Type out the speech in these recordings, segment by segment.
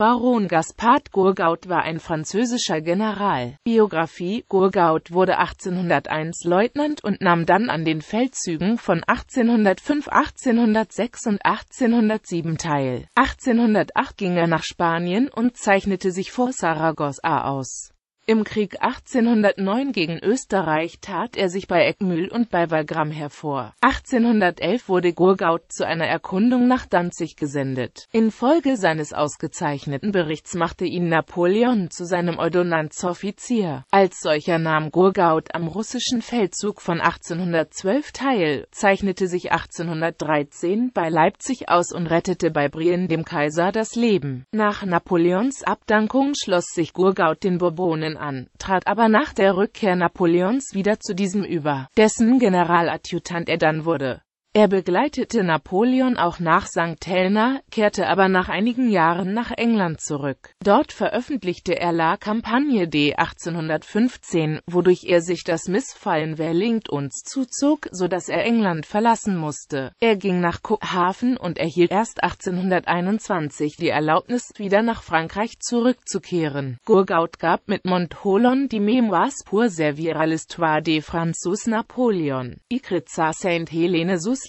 Baron Gaspard Gourgaud war ein französischer General. Biografie Gourgaud wurde 1801 Leutnant und nahm dann an den Feldzügen von 1805, 1806 und 1807 teil. 1808 ging er nach Spanien und zeichnete sich vor Saragossa aus im Krieg 1809 gegen Österreich tat er sich bei Eckmühl und bei Wagram hervor. 1811 wurde Gurgaud zu einer Erkundung nach Danzig gesendet. Infolge seines ausgezeichneten Berichts machte ihn Napoleon zu seinem Ordonnanzoffizier. Als solcher nahm Gurgaud am russischen Feldzug von 1812 teil, zeichnete sich 1813 bei Leipzig aus und rettete bei Brienne dem Kaiser das Leben. Nach Napoleons Abdankung schloss sich Gurgaud den Bourbonen an, trat aber nach der Rückkehr Napoleons wieder zu diesem über, dessen Generaladjutant er dann wurde er begleitete Napoleon auch nach St. Helena, kehrte aber nach einigen Jahren nach England zurück. Dort veröffentlichte er La Campagne de 1815, wodurch er sich das Missfallen Wellingtons zuzog, so dass er England verlassen musste. Er ging nach Cuxhaven und erhielt erst 1821 die Erlaubnis, wieder nach Frankreich zurückzukehren. Gourgaud gab mit Montholon die Mémoires pour servir à l'histoire des Français Napoleon. Ikritza Saint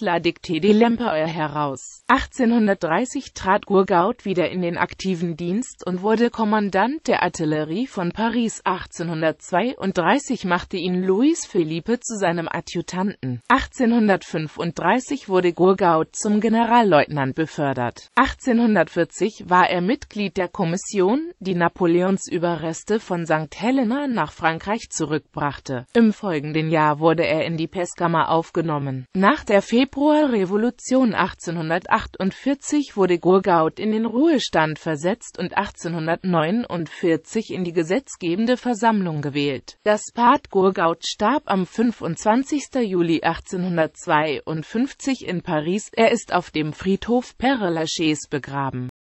La Dictée de l'Empereur heraus. 1830 trat Gourgaud wieder in den aktiven Dienst und wurde Kommandant der Artillerie von Paris. 1832 machte ihn Louis Philippe zu seinem Adjutanten. 1835 wurde Gourgaud zum Generalleutnant befördert. 1840 war er Mitglied der Kommission, die Napoleons Überreste von St. Helena nach Frankreich zurückbrachte. Im folgenden Jahr wurde er in die Pestkammer aufgenommen. Nach der Fe Februarrevolution 1848 wurde Gourgaud in den Ruhestand versetzt und 1849 in die gesetzgebende Versammlung gewählt. Gaspard Gourgaud starb am 25. Juli 1852 in Paris. Er ist auf dem Friedhof Père Lachaise begraben